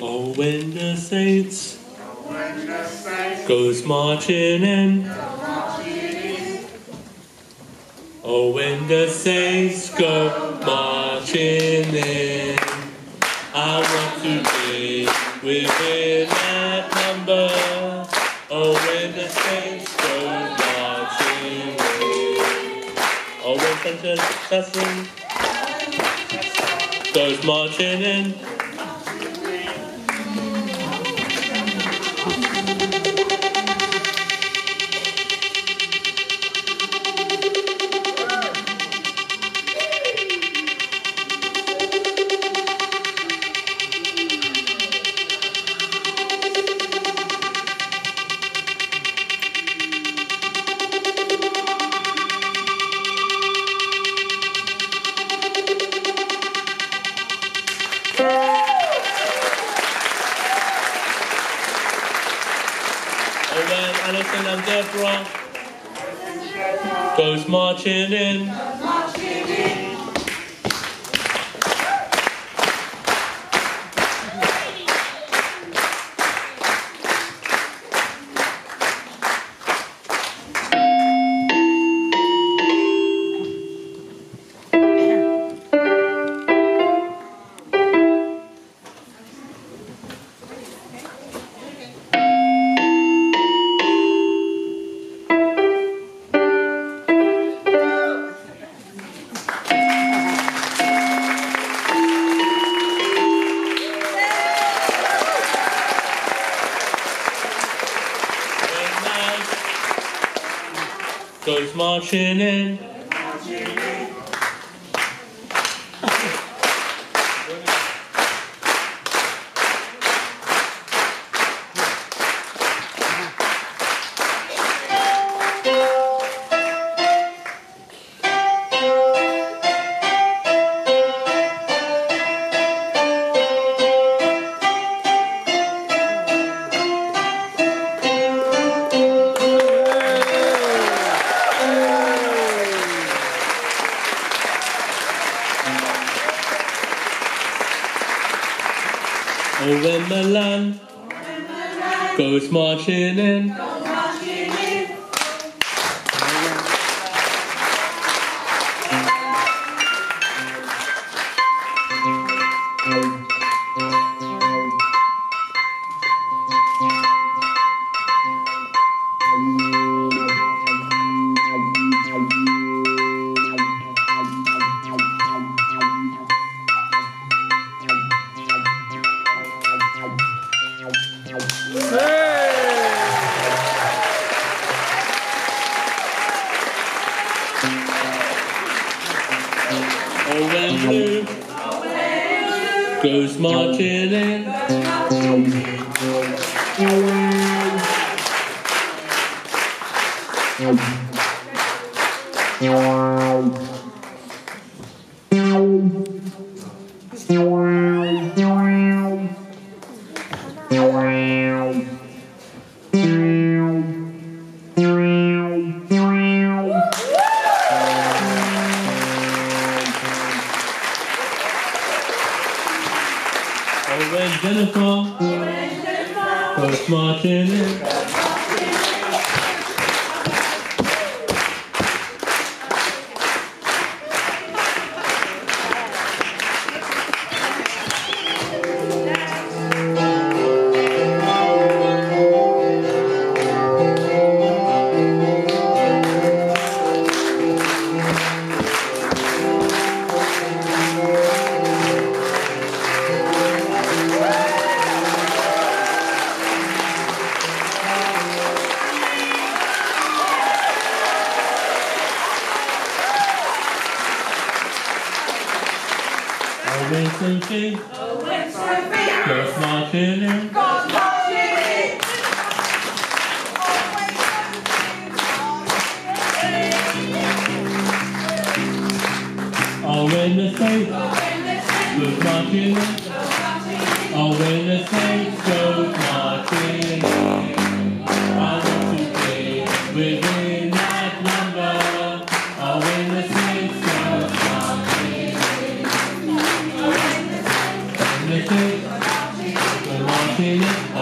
Oh, when the saints goes marching in. Oh, when the saints go marching in, I want to be within that number. Oh, when the saints go marching in. Oh, when Saint Justin goes marching in. And then Alison and Deborah goes marching in. Goes marching in. Oh, when Milan. Goes marching in. Oh, goes marching in. Jennifer goes marching Oh, when Sophie goes marching in. Oh, when the saints goes marching in. Oh, when feia.